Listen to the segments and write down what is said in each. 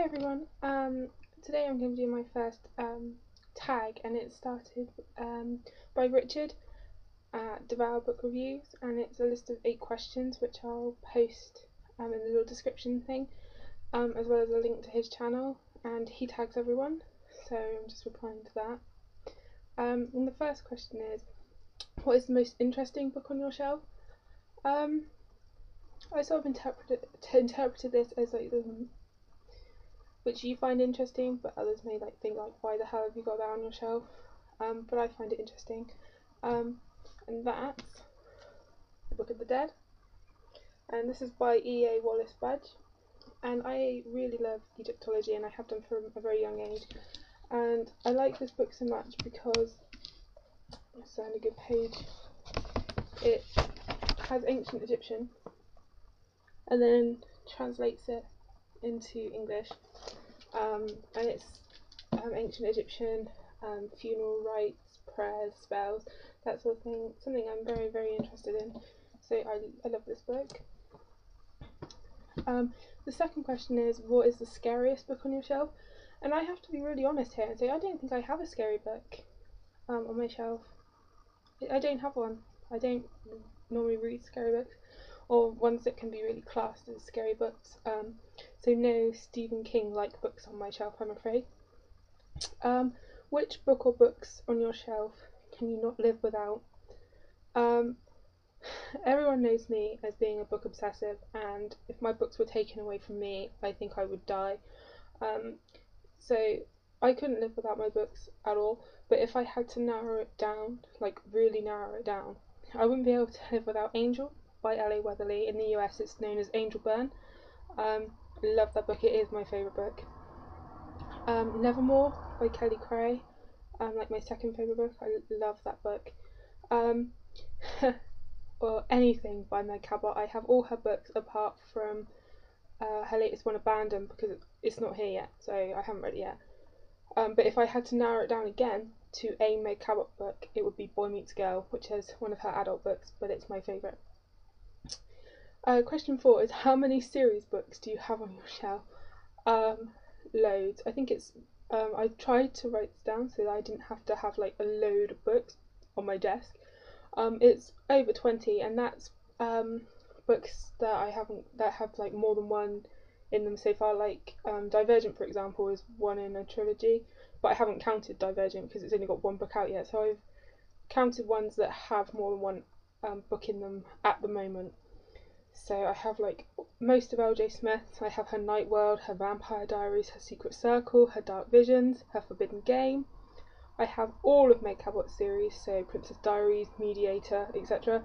Hey everyone, um, today I'm going to do my first um, tag and it started um, by Richard at Devour Book Reviews and it's a list of eight questions which I'll post um, in the little description thing um, as well as a link to his channel and he tags everyone so I'm just replying to that. Um, and the first question is what is the most interesting book on your shelf? Um, I sort of interpreted, interpreted this as like the which you find interesting, but others may like think like, why the hell have you got that on your shelf? Um, but I find it interesting. Um, and that's the Book of the Dead, and this is by E. A. Wallis Budge. And I really love Egyptology, and I have done from a very young age. And I like this book so much because it's on a good page. It has ancient Egyptian, and then translates it into English um, and it's um, ancient Egyptian um, funeral rites, prayers, spells, that sort of thing. Something I'm very, very interested in. So I, I love this book. Um, the second question is, what is the scariest book on your shelf? And I have to be really honest here and say I don't think I have a scary book um, on my shelf. I don't have one. I don't normally read scary books or ones that can be really classed as scary books. Um, so no Stephen King like books on my shelf, I'm afraid. Um, which book or books on your shelf can you not live without? Um, everyone knows me as being a book obsessive, and if my books were taken away from me, I think I would die. Um, so I couldn't live without my books at all. But if I had to narrow it down, like really narrow it down, I wouldn't be able to live without Angel by L.A. Weatherly. In the US, it's known as Angel Burn. Um, love that book. It is my favourite book. Um, Nevermore by Kelly Creagh. Um, like my second favourite book. I love that book. Um, or anything by Meg Cabot. I have all her books apart from uh, her latest one, Abandoned, because it's not here yet, so I haven't read it yet. Um, but if I had to narrow it down again to a Meg Cabot book, it would be Boy Meets Girl, which is one of her adult books, but it's my favourite. Uh, question four is how many series books do you have on your shelf? Um, loads. I think it's. Um, I tried to write this down so that I didn't have to have like a load of books on my desk. Um, it's over twenty, and that's um, books that I haven't that have like more than one in them so far. Like um, Divergent, for example, is one in a trilogy, but I haven't counted Divergent because it's only got one book out yet. So I've counted ones that have more than one um, book in them at the moment. So I have like most of LJ Smith. I have her Night World, her Vampire Diaries, her Secret Circle, her Dark Visions, her Forbidden Game. I have all of Meg Cabot's series, so Princess Diaries, Mediator, etc.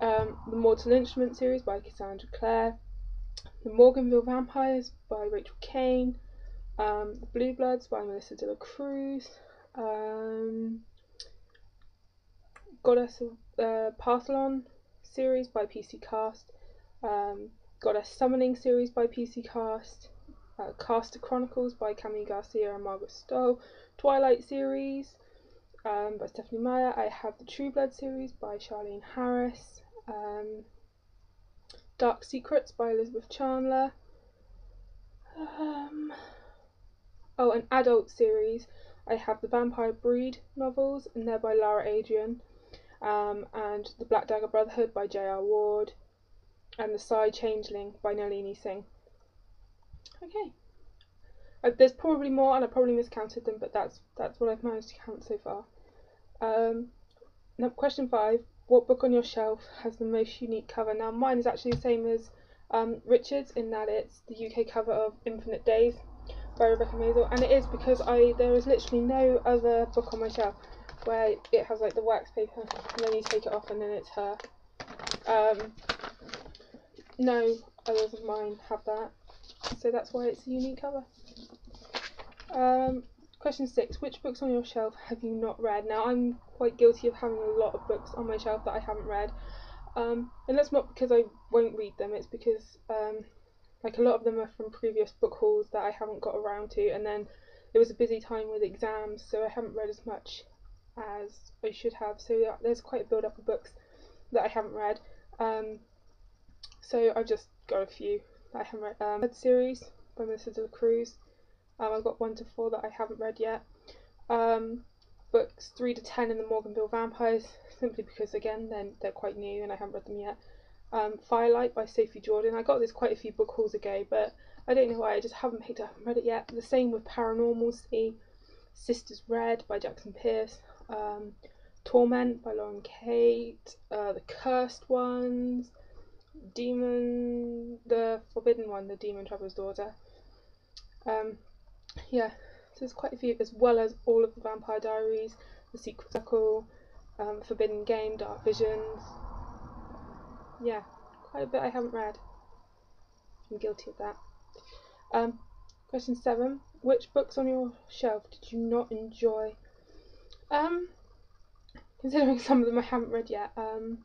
Um, the Mortal Instrument series by Cassandra Clare, The Morganville Vampires by Rachel Caine, um, The Blue Bloods by Melissa De La Cruz, um, Goddess of uh, Partholon series by PC Cast, um, Goddess Summoning series by PC Cast, uh, Caster Chronicles by Kami Garcia and Margaret Stohl, Twilight series um, by Stephenie Meyer. I have the True Blood series by Charlaine Harris, um, Dark Secrets by Elizabeth Chandler. Um, oh, an adult series. I have the Vampire Breed novels, and they're by Lara Adrian, um, and the Black Dagger Brotherhood by J.R. Ward, and The Psy Changeling by Nalini Singh. Okay. Uh, there's probably more, and I probably miscounted them, but that's that's what I've managed to count so far. Um, now, question five: What book on your shelf has the most unique cover? Now, mine is actually the same as um, Richard's in that it's the UK cover of Infinite Days by Rebecca Maizel, and it is because I there is literally no other book on my shelf where it has like the wax paper, and then you take it off, and then it's her. Um, no others of mine have that, so that's why it's a unique cover. Um, question six: Which books on your shelf have you not read? Now, I'm quite guilty of having a lot of books on my shelf that I haven't read, um, and that's not because I won't read them. It's because um, like a lot of them are from previous book hauls that I haven't got around to, and then it was a busy time with exams, so I haven't read as much as I should have. So there's quite a build up of books that I haven't read. Um, so I've just got a few that I haven't read. Um, series by Melissa de la Cruz. Um, I've got 1 to 4 that I haven't read yet. Um, books 3 to 10 in the Morganville Vampires, simply because, again, they're, they're quite new and I haven't read them yet. Um, Firelight by Sophie Jordan. I got this quite a few book hauls ago, but I don't know why, I just haven't picked up and read it yet. The same with Paranormalcy, Sisters Red by Jackson Pearce, um, Torment by Lauren Kate, uh, The Cursed Ones, Demon, the Forbidden one, The Demon Traveler's Daughter. Um, yeah, so there's quite a few, as well as all of the Vampire Diaries, The Secret Circle, um, Forbidden Game, Dark Visions. Yeah, quite a bit I haven't read. I'm guilty of that. Um, question seven: Which books on your shelf did you not enjoy? Um, considering some of them I haven't read yet. Um,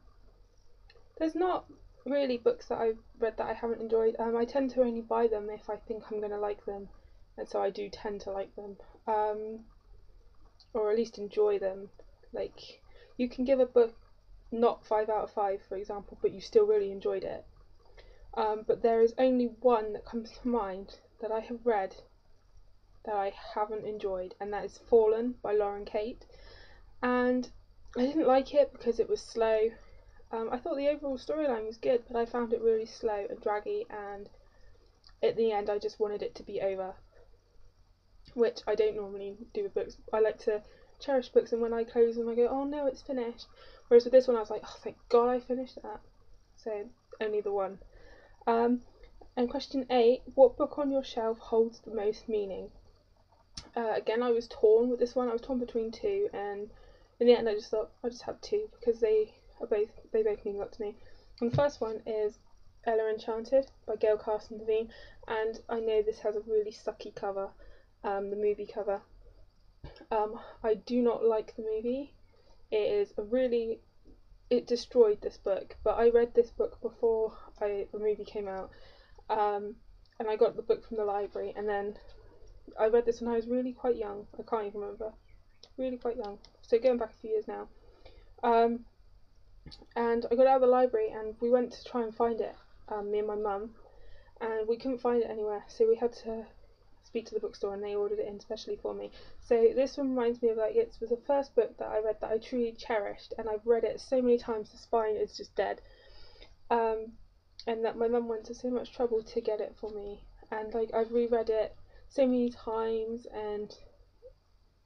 there's not really books that I've read that I haven't enjoyed. Um, I tend to only buy them if I think I'm going to like them, and so I do tend to like them, um, or at least enjoy them. Like you can give a book not five out of five, for example, but you still really enjoyed it. Um, but there is only one that comes to mind that I have read that I haven't enjoyed, and that is Fallen by Lauren Kate. And I didn't like it because it was slow. Um, I thought the overall storyline was good, but I found it really slow and draggy, and at the end, I just wanted it to be over. Which I don't normally do with books. I like to cherish books, and when I close them, I go, oh no, it's finished. Whereas with this one, I was like, oh, thank God I finished that. So, only the one. Um, and question eight What book on your shelf holds the most meaning? Uh, again, I was torn with this one. I was torn between two, and in the end, I just thought I'll just have two because they are both they both mean a lot to me. And the first one is Ella Enchanted by Gail Carson Levine, and I know this has a really sucky cover, um, the movie cover. Um, I do not like the movie. It is a really it destroyed this book, but I read this book before I, the movie came out, um, and I got the book from the library, and then I read this when I was really quite young. I can't even remember, really quite young. So going back a few years now, um, and I got out of the library, and we went to try and find it, um, me and my mum, and we couldn't find it anywhere, so we had to speak to the bookstore and they ordered it in specially for me. So this one reminds me of like it was the first book that I read that I truly cherished and I've read it so many times the spine is just dead. Um, and that my mum went to so much trouble to get it for me and like I've reread it so many times and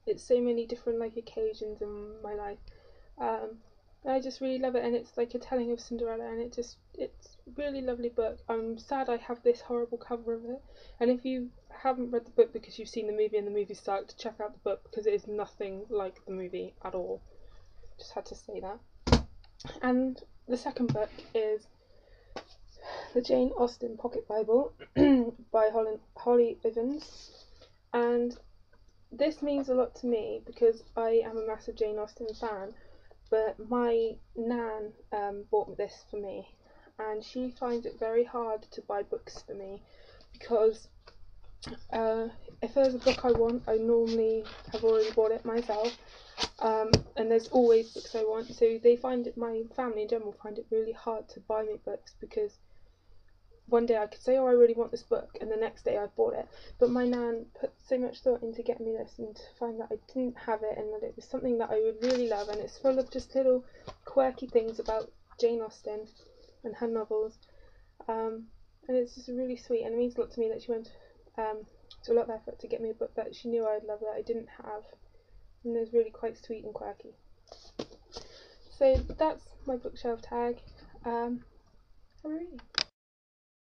it's so many different like occasions in my life. Um, I just really love it and it's like a telling of Cinderella and it just it's really lovely book. I'm sad I have this horrible cover of it and if you haven't read the book because you've seen the movie and the movie sucked, check out the book because it is nothing like the movie at all. Just had to say that. And the second book is the Jane Austen Pocket Bible by Holly Ivins. And this means a lot to me because I am a massive Jane Austen fan. But my nan um, bought this for me, and she finds it very hard to buy books for me because uh, if there's a book I want, I normally have already bought it myself, um, and there's always books I want. So they find it, my family in general find it really hard to buy me books because one day I could say, oh, I really want this book, and the next day I bought it. But my nan put so much thought into getting me this, and to find that I didn't have it, and that it was something that I would really love, and it's full of just little quirky things about Jane Austen and her novels. Um, and it's just really sweet, and it means a lot to me that she went um, to a lot of effort to get me a book that she knew I'd love that I didn't have, and it was really quite sweet and quirky. So that's my bookshelf tag. Um, a reading.